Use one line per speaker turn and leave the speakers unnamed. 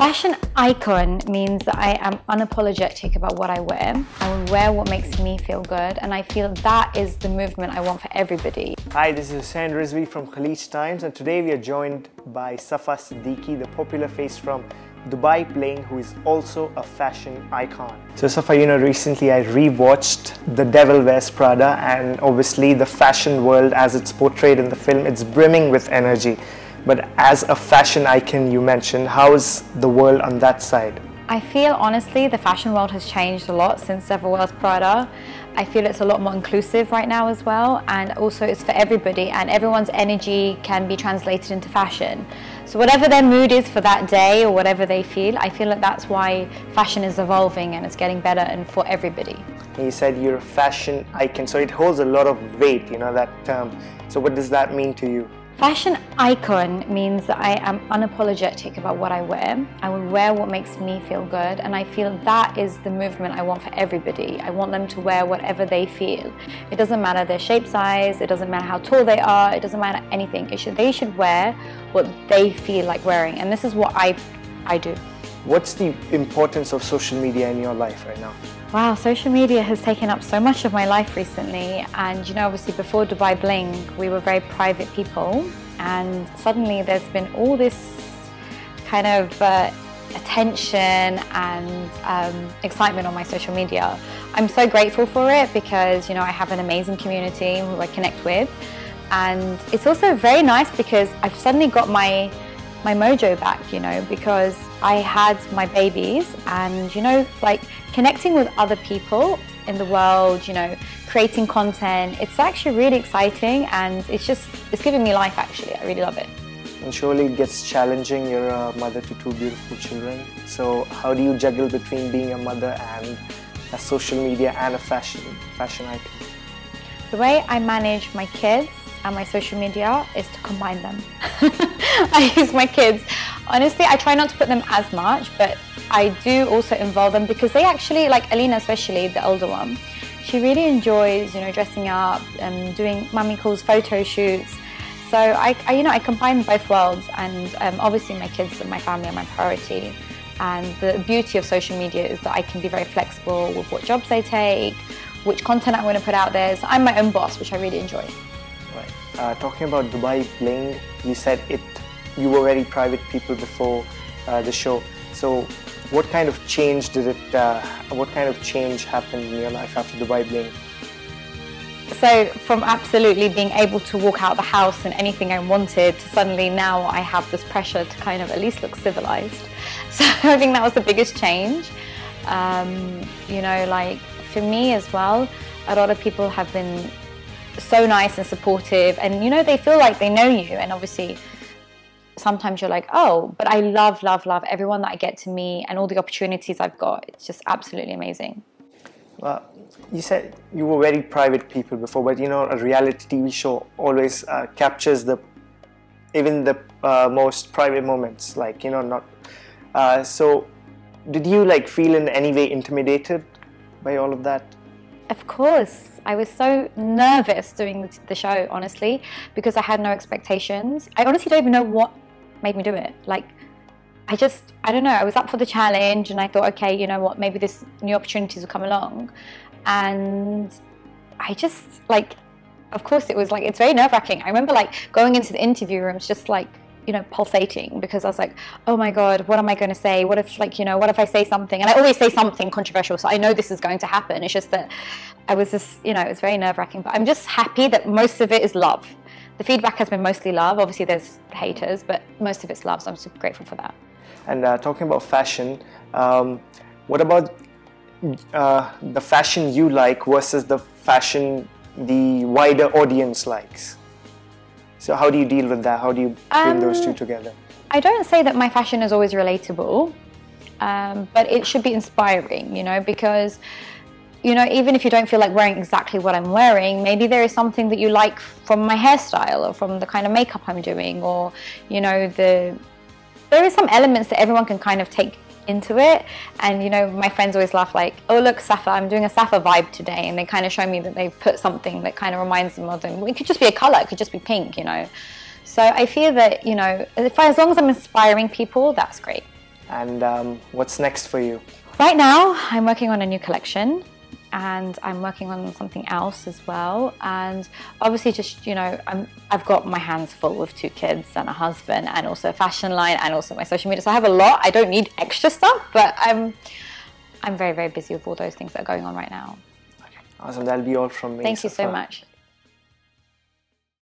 Fashion icon means that I am unapologetic about what I wear. I will wear what makes me feel good, and I feel that is the movement I want for everybody.
Hi, this is Hussein Rizvi from Khaleej Times, and today we are joined by Safa Siddiqui, the popular face from Dubai Bling, who is also a fashion icon. So Safa, you know, recently I rewatched The Devil Wears Prada, and obviously the fashion world as it's portrayed in the film, it's brimming with energy. But as a fashion icon you mentioned, how is the world on that side?
I feel honestly the fashion world has changed a lot since Devil Wears Prada. I feel it's a lot more inclusive right now as well and also it's for everybody and everyone's energy can be translated into fashion. So whatever their mood is for that day or whatever they feel, I feel like that's why fashion is evolving and it's getting better and for everybody.
You said you're a fashion icon, so it holds a lot of weight, you know, that term. So what does that mean to you?
Fashion icon means that I am unapologetic about what I wear. I will wear what makes me feel good and I feel that is the movement I want for everybody. I want them to wear whatever they feel. It doesn't matter their shape size, it doesn't matter how tall they are, it doesn't matter anything. Should, they should wear what they feel like wearing and this is what I, I do.
What's the importance of social media in your life right now?
Wow, social media has taken up so much of my life recently. And you know, obviously before Dubai Bling, we were very private people. And suddenly there's been all this kind of uh, attention and um, excitement on my social media. I'm so grateful for it because, you know, I have an amazing community who I connect with. And it's also very nice because I've suddenly got my my mojo back, you know, because I had my babies and, you know, like connecting with other people in the world, you know, creating content, it's actually really exciting and it's just, it's giving me life actually. I really love it.
And surely it gets challenging. You're a mother to two beautiful children. So how do you juggle between being a mother and a social media and a fashion, fashion icon?
The way I manage my kids and my social media is to combine them. I use my kids. Honestly, I try not to put them as much, but I do also involve them because they actually, like Alina especially, the older one, she really enjoys, you know, dressing up and doing mummy calls photo shoots. So I, I, you know, I combine both worlds and um, obviously my kids and my family are my priority. And the beauty of social media is that I can be very flexible with what jobs I take, which content I'm going to put out there. So I'm my own boss, which I really enjoy.
Right. Uh, talking about Dubai Bling, you said it. You were very private people before uh, the show. So, what kind of change did it? Uh, what kind of change happened in your life after Dubai Bling?
So, from absolutely being able to walk out of the house and anything I wanted, to suddenly now I have this pressure to kind of at least look civilized. So, I think that was the biggest change. Um, you know, like for me as well, a lot of people have been so nice and supportive and you know they feel like they know you and obviously sometimes you're like oh but i love love love everyone that i get to meet and all the opportunities i've got. It's just absolutely amazing.
Well you said you were very private people before but you know a reality tv show always uh, captures the even the uh, most private moments like you know not uh, so did you like feel in any way intimidated by all of that?
Of course. I was so nervous doing the show, honestly, because I had no expectations. I honestly don't even know what made me do it. Like, I just, I don't know, I was up for the challenge and I thought, okay, you know what, maybe this new opportunities will come along. And I just, like, of course it was like, it's very nerve wracking. I remember like going into the interview rooms just like, you know, pulsating because I was like, oh my God, what am I going to say? What if, like, you know, what if I say something? And I always say something controversial, so I know this is going to happen. It's just that I was just, you know, it was very nerve wracking. But I'm just happy that most of it is love. The feedback has been mostly love. Obviously, there's haters, but most of it's love, so I'm super grateful for that.
And uh, talking about fashion, um, what about uh, the fashion you like versus the fashion the wider audience likes? So how do you deal with that? How do you bring um, those two um, together?
I don't say that my fashion is always relatable, um, but it should be inspiring, you know, because you know, even if you don't feel like wearing exactly what I'm wearing, maybe there is something that you like from my hairstyle or from the kind of makeup I'm doing, or you know, the there is some elements that everyone can kind of take into it. And you know, my friends always laugh like, "Oh, look, Safa, I'm doing a Safa vibe today," and they kind of show me that they've put something that kind of reminds them of them. It could just be a color, it could just be pink, you know. So I feel that you know, if I, as long as I'm inspiring people, that's great.
And um, what's next for you?
Right now, I'm working on a new collection and I'm working on something else as well. And obviously, just you know, i have got my hands full with two kids and a husband, and also a fashion line, and also my social media. So I have a lot. I don't need extra stuff, but I'm I'm very very busy with all those things that are going on right now.
Okay, awesome. That'll be all from me.
Thank you so much.